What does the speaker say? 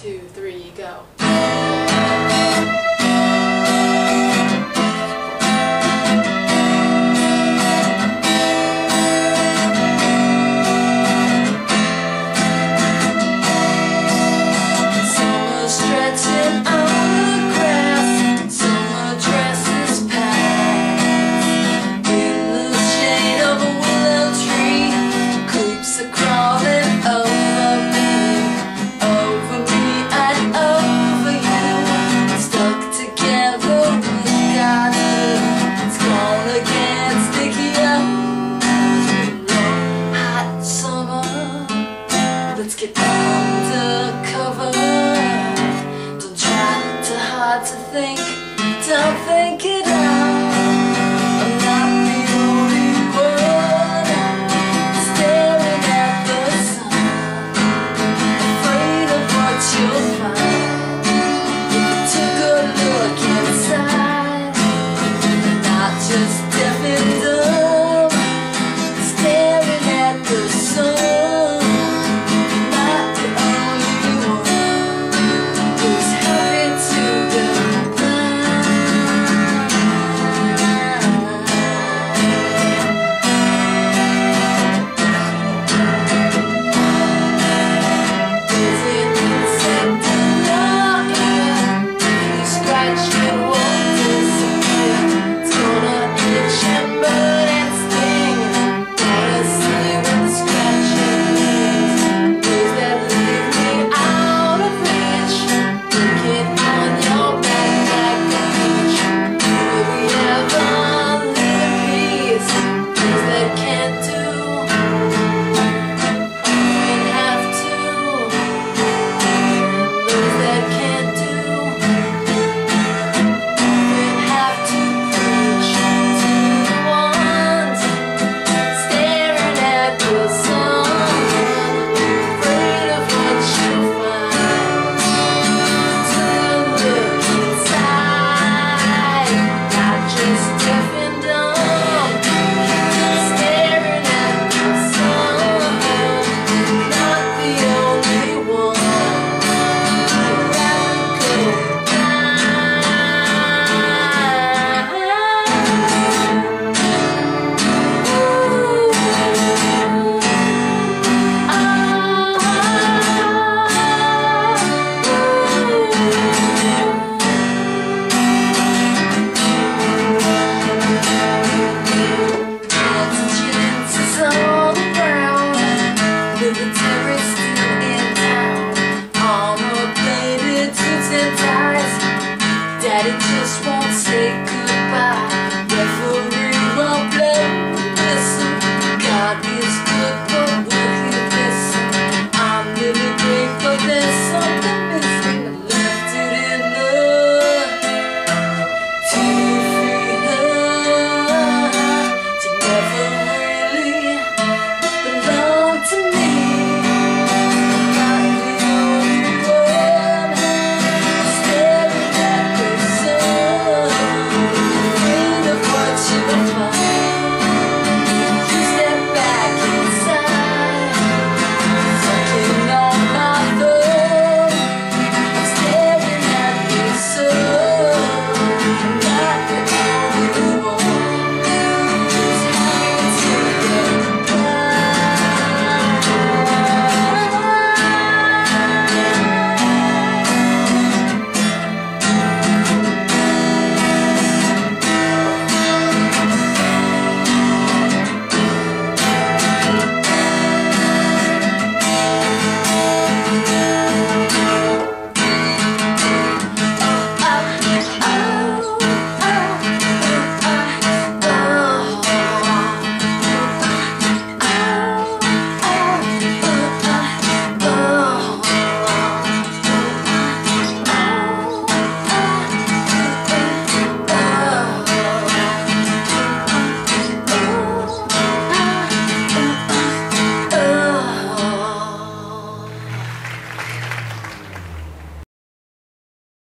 two, three, go. hard to think, don't think